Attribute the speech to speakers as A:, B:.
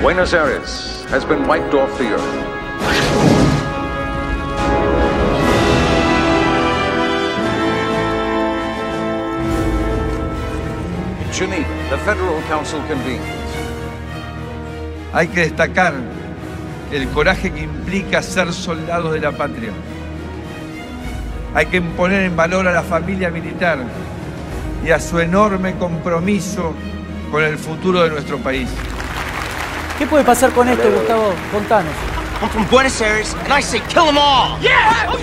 A: Buenos Aires has been wiped off the earth. In Geneva, the Federal Council convenes.
B: Hay que destacar el coraje que implica ser soldados de la patria. Hay que poner en valor a la familia militar y a su enorme compromiso con el futuro de nuestro país.
C: ¿Qué puede pasar con esto, Gustavo? Contanos.
D: I'm from Buenos Aires, and I say kill them all!
E: Yeah!